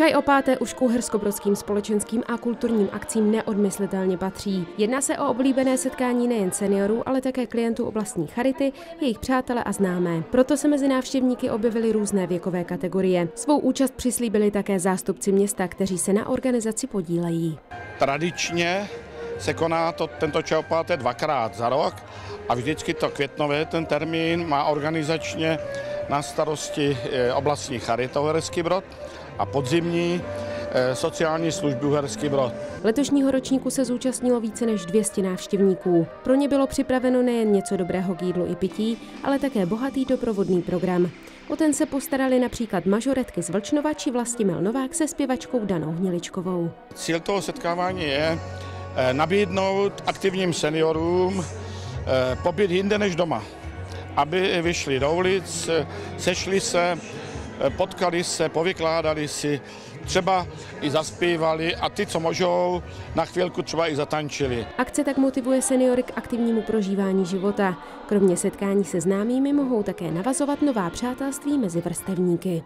Čaj o páté už k uherskobrodským společenským a kulturním akcím neodmyslitelně patří. Jedná se o oblíbené setkání nejen seniorů, ale také klientů oblastní charity, jejich přátele a známé. Proto se mezi návštěvníky objevily různé věkové kategorie. Svou účast přislíbili také zástupci města, kteří se na organizaci podílejí. Tradičně se koná to, tento čaj o páté dvakrát za rok a vždycky to květnové ten termín má organizačně na starosti eh, oblastní charita Uherský Brod a podzimní eh, sociální služby Uherský Brod. Letošního ročníku se zúčastnilo více než 200 návštěvníků. Pro ně bylo připraveno nejen něco dobrého k jídlu i pití, ale také bohatý doprovodný program. O ten se postarali například mažoretky z Vlčnova či Vlastimil Novák se zpěvačkou Danou Hniličkovou. Cíl toho setkávání je eh, nabídnout aktivním seniorům pobyt jinde než doma aby vyšli do ulic, sešli se, potkali se, povykládali si, třeba i zaspívali a ty, co můžou, na chvilku třeba i zatančili. Akce tak motivuje seniory k aktivnímu prožívání života. Kromě setkání se známými mohou také navazovat nová přátelství mezi vrstevníky.